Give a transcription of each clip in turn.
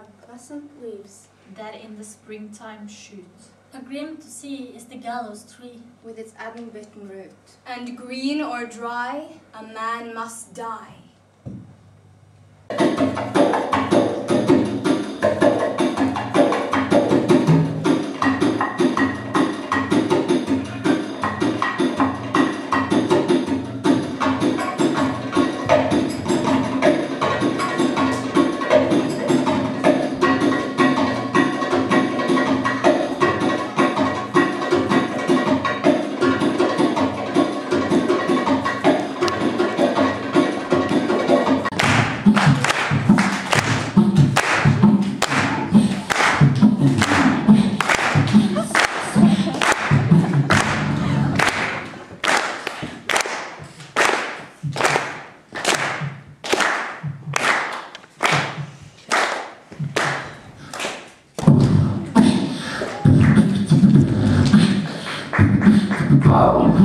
have pleasant leaves, that in the springtime shoot. A grim to see is the gallows tree. with its adden-bitten root. And green or dry, a man must die.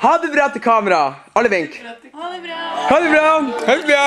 ha det bra til kamera. Alle vink. Ha det bra. Ha det bra. Ha det bra.